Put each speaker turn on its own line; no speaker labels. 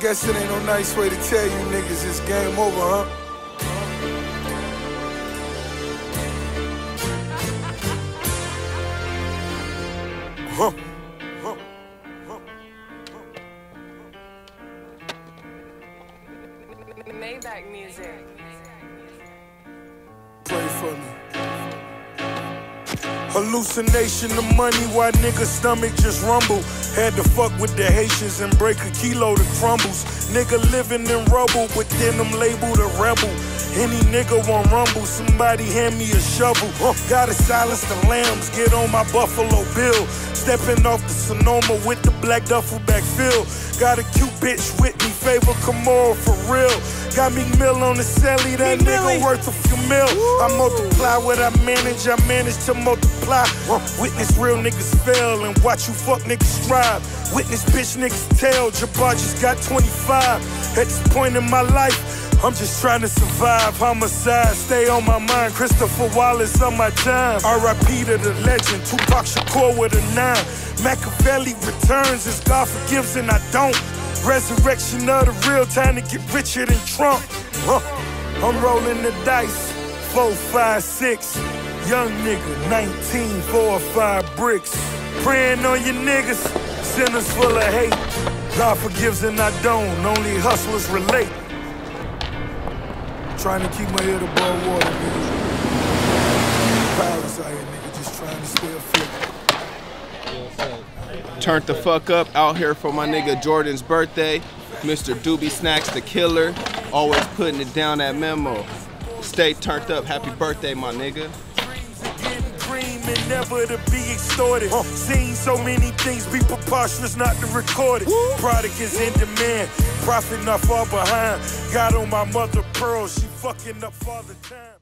guess it ain't no nice way to tell you niggas it's game over, huh? Huh. Huh.
Maybach music.
Pray for me. Hallucination of money, why niggas stomach just rumble. Had to fuck with the Haitians and break a kilo to crumbles. Nigga living in rubble, but then I'm labeled a rebel. Any nigga want rumble, somebody hand me a shovel. Gotta silence the lambs, get on my Buffalo Bill. Stepping off the Sonoma with the black duffel bag fill. Got a cute bitch with me, favor Camaro for real. Got me mill on the celly, that
Meek
nigga
Millie.
worth a few mil. I multiply what I manage, I manage to multiply. Witness real niggas fail and watch you fuck niggas strive. Witness bitch niggas tell, Jabbar just got 25. At this point in my life, I'm just trying to survive. Homicide, stay on my mind. Christopher Wallace on my time. RIP to the legend. Tupac Shakur with a nine. Machiavelli returns as God forgives and I don't. Resurrection of the real time to get richer than Trump. Huh. I'm rolling the dice. Four, five, six. Young nigga, 19, four or five bricks. Praying on your niggas, sinners full of hate. God forgives and I don't, only hustlers relate. Trying to keep my head above water, nigga. Pirates out here, nigga, just trying to stay afloat.
Turned the fuck up out here for my nigga Jordan's birthday. Mr. Doobie Snacks the killer. Always putting it down that memo. Stay turned up. Happy birthday, my nigga.
Getting cream and never to be extorted. Seen so many things be preposterous not to record it. Product is in demand, profit not far behind. Got on my mother pearl, she fucking up father time.